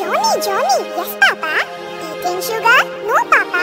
Johnny, Johnny, yes, Papa. Eating sugar? No, Papa.